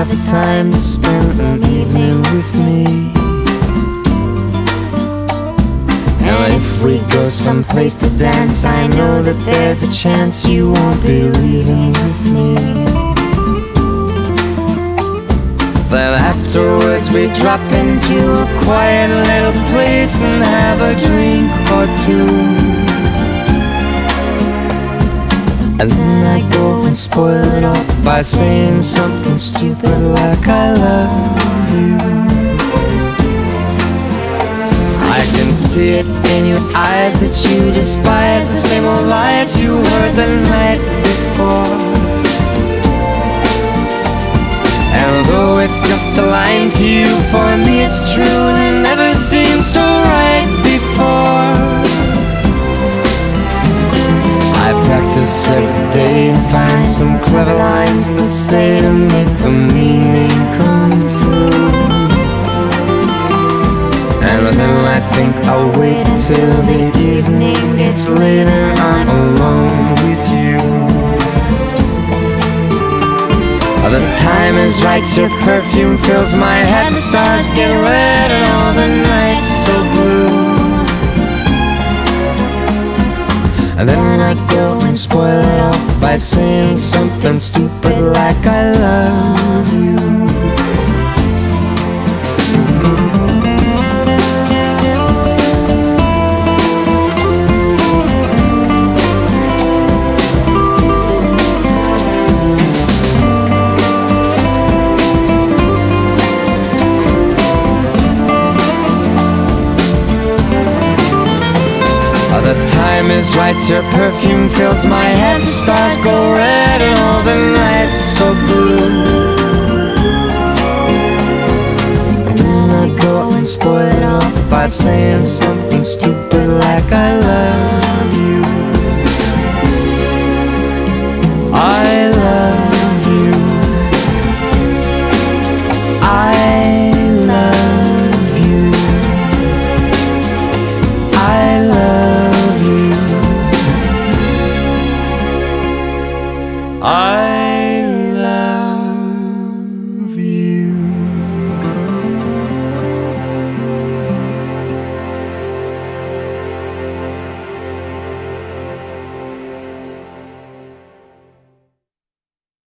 have the time to spend an evening with me. Now if we go someplace to dance, I know that there's a chance you won't be leaving with me. Then afterwards we drop into a quiet little place and have a drink or two. And then I go and spoil it all by saying something stupid like I love you. I can see it in your eyes that you despise the same old lies you heard the night before. And though it's just a line to you, for me practice every day and find some clever lines to say to make the meaning come through. And then I think I'll wait till the evening gets late and I'm alone with you. The time is right, your perfume fills my head, the stars get red and all the nights spoil it all by saying something stupid like I love you. Time is right, your perfume fills my head, the stars go red and all the nights so blue. And then I go and spoil it all by saying something stupid like I love I